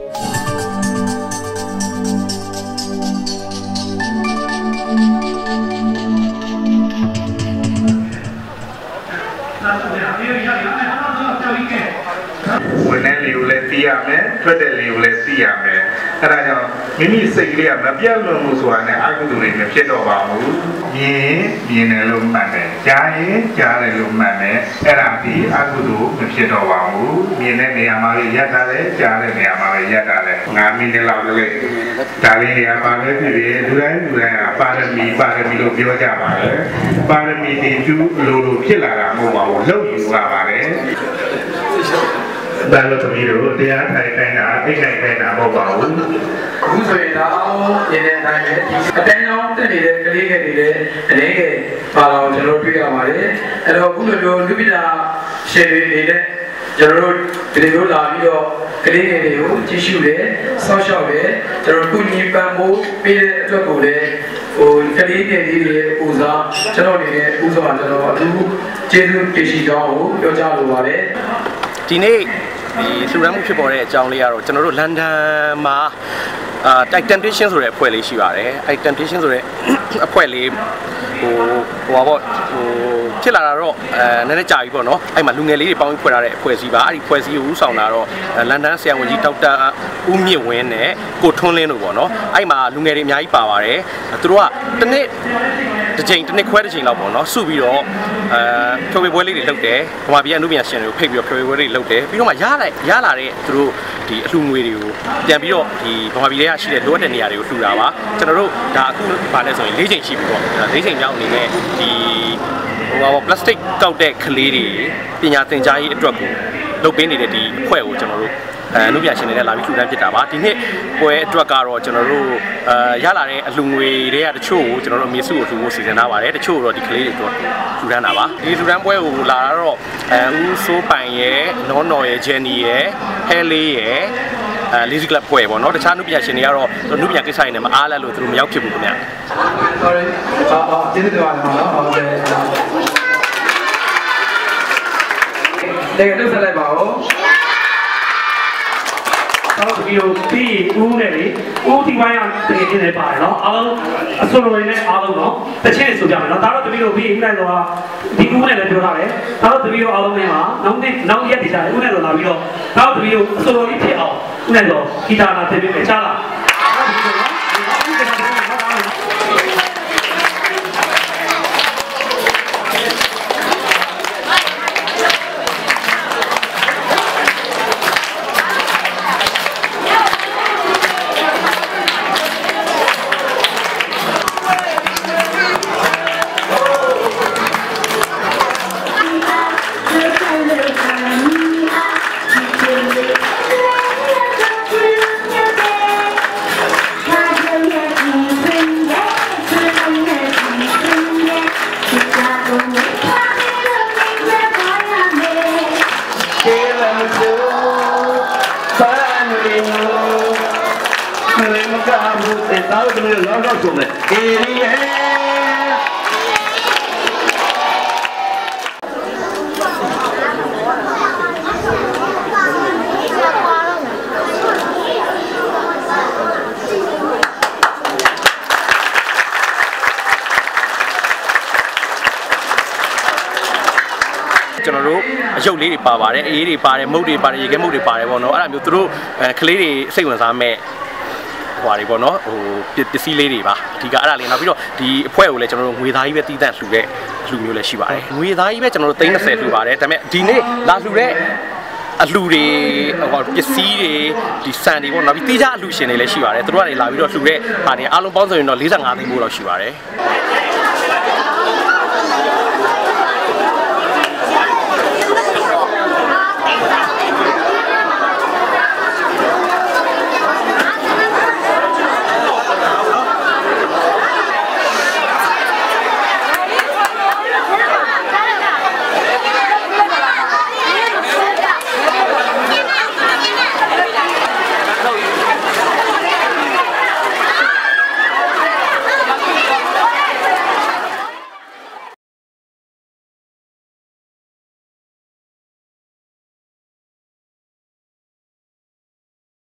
Yeah. ဝင်တဲ့လေကိုလည်းသိရမယ်ထွက်တဲ့လေကိုလည်းသိရမယ်အဲဒါကြောင့်မိမိစိတ်ကလေးကမပြောက်လွန်မှုဆိုတာနဲ့အကုသိုလ်တွေမဖြစ်တော့ပါဘူးမြင်မြင်တယ်လို့မှတ်တယ်ကြားရင်ကြားတယ်လို့မှတ်တယ်အဲ့ဒါဒီအကုသိုလ်မဖြစ်တော့ပါဘူးမြင်တဲ့နေရာမှာလည်းရပ်တာလဲကြားတဲ့နေရာမှာလည်းရပ်တာလဲ9မိနစ်လောက်လေးဒါလေးနေရာမှာလည်းဖြစ်ပြီးလူတိုင်းလူတိုင်းကပါရမီပါရမီလို့ပြောကြပါတယ်ပါရမီတွေကျူးလို့လို့ဖြစ်လာတာမဟုတ်ပါဘူးလှုပ်ယူရပါတယ်ဒါလို့သမီးတို့တရားထိုင်တိုင်းတာအိတ်နိုင်တိုင်းတာမဟုတ်ပါဘူးအခုဆိုရင်တော့ရင်းတဲ့အတိုင်းပဲဒီအတိုင်းအောင်တက်နေတဲ့ကလေးငယ်တွေလည်းအနေငယ်ပါတော့ကျွန်တော်တွေ့ရပါတယ်အဲ့တော့အခုလိုမျိုးလူပိတာရှင်တွေနေတဲ့ကျွန်တော်တို့ဒီလိုလာပြီးတော့ကလေးငယ်တွေကိုကြည့်ရှုတယ်စောင့်ရှောက်တယ်ကျွန်တော်ကုညီပံမိုးပေးတဲ့အတွက်ကိုလည်းဟိုကလေးငယ်လေးတွေပူစားကျွန်တော်အနေနဲ့ပူစားကျွန်တော်အထူး ကျေးဇူးတင်ရှိကြောင်းကိုပြောကြားလိုပါတယ်ဒီနေ့ဒီလှူဒန်းမှုဖြစ်ပေါ်တဲ့အကြောင်းလေးကတော့ကျွန်တော်တို့လန်ဒန်မှာအာ Titan Temptation ဆိုတဲ့အဖွဲ့လေးရှိပါတယ်အဲ Temptation ဆိုတဲ့အဖွဲ့လေးဟိုဟိုပါပေါ့ဟိုဖြစ်လာတာတော့အဲနည်းနည်းကြာပြီပေါ့နော်အဲ့မှာလူငယ်လေးတွေပေါင်းပြီးဖွဲ့ထားတဲ့အဖွဲ့အစည်းပါအဲ့ဒီအဖွဲ့အစည်းကိုဦးဆောင်တာတော့လန်ဒန်ဆရာဝန်ကြီးဒေါက်တာဦးမြင့်ဝင်းနဲ့ကိုထွန်းလင်းတို့ပေါ့နော်အဲ့မှာလူငယ်တွေအများကြီးပါပါတယ်သူတို့ကတစ်နေ့ တစ်ချိန်တစ်နှစ်ခွဲတစ်ချိန်လောက်ပေါ့နော်စုပြီးတော့အဲဖြိုးပြပွဲလေးတွေလုပ်တယ်ဗမာပြည်အမှုပညာရှင်တွေကိုဖိတ်ပြီးတော့ဖြိုးပြပွဲလေးလုပ်တယ်ပြီးတော့မှရလိုက်ရလာတဲ့သူတို့ဒီအလှငွေတွေကိုပြန်ပြီးတော့ဒီဗမာပြည်ထဲကရှိတဲ့လိုအပ်တဲ့နေရာတွေကိုလှူတာပါကျွန်တော်တို့ဒါအခုပါလဲဆိုရင်၄ချိန်ရှိပြီပေါ့၄ချိန်မြောက်အနေနဲ့ဒီဟိုပါပေါ့ plastic ကောက်တဲ့ကလေးတွေပညာသင်ကြားရေးအတွက်ကိုလုပ်ပေးနေတဲ့ဒီအဖွဲ့ကိုကျွန်တော်တို့ အဲအမှုပြရှင်တွေနဲ့လာပြီးလှူဒန်းဖြစ်တာပါဒီနှစ်ပွဲအတွက်ကတော့ကျွန်တော်တို့အဲရလာတဲ့အလှငွေတွေကတချို့ကိုကျွန်တော်တို့အမေစုကိုလှူဖို့စီစဉ်ထားပါတယ်တချို့တော့ဒီကလေးတွေတော့လှူဒန်းတာပါဒီလှူဒန်းပွဲကိုလာတော့အဲဦးစိုးပိုင်ရဲ့နော်နော်ရဲ့ဂျန်နီရဲ့ဟဲလေးရဲ့အဲလီဇီကလပ်ပွဲပေါ့နော်တခြားနုပညာရှင်တွေကတော့နုပညာကိစ္စတွေနဲ့မအားလပ်လို့သူတို့မရောက်ဖြစ်ဘူးခင်ဗျ sorry အာအာကျေးဇူးတင်ပါတယ်နော်ဟုတ်တယ်တကယ်လို့ဆက်လိုက်ပါဦး တော့ဒီလိုပြီးဦးနဲ့လေဦးဒီပိုင်းကတကယ်ချင်းလည်းပါတယ်နော်အားလုံးအစိုးရနဲ့အားလုံးနော်တစ်ချက်ဆိုကြမယ်နော်ဒါတော့တပီးတို့ပြီးဦးနဲ့တော့ဒီဦးနဲ့လည်းပြောထားတယ်ဒါတော့တပီးတို့အားလုံးနဲ့မှာနောက်နေ့နောက်ရက်တည်ကြတယ်ဦးနဲ့တော့လာပြီးတော့ဒါတော့တပီးတို့အစိုးရကြီးဖြစ်အောင်ဦးနဲ့တော့ဂီတာလာတင်ပေးမယ်ချားလား Give to a thousand. ကျွန်တော်တို့အယုတ်လေးတွေပါပါတယ်အေးတွေပါတယ်မုတ်တွေပါတယ်ရေခဲမုတ်တွေပါတယ်ပေါ့နော်အဲ့ဒါမျိုးသူတို့အဲကလေးတွေစိတ်ဝင်စားမဲ့ဟွာတွေပေါ့နော်ဟိုပစ္စည်းလေးတွေပါအဓိကအဲ့ဒါလေးနောက်ပြီးတော့ဒီအဖွဲ့ကိုလည်းကျွန်တော်တို့ငွေသားကြီးပဲတီးတန့်လှူတဲ့လှူမျိုးလည်းရှိပါတယ်ငွေသားကြီးပဲကျွန်တော်တို့30လှူပါတယ်ဒါပေမဲ့ဒီနေ့လာလှူတဲ့အလှူတွေဟိုပစ္စည်းတွေဒီစံတွေပေါ့နောက်ပြီးတေးကြအလှူရှင်တွေလည်းရှိပါတယ်သူတို့ကနေလာပြီးတော့လှူတဲ့ဟာတွေအားလုံးပေါင်းဆိုရင်တော့45သိန်းပို့လောက်ရှိပါတယ်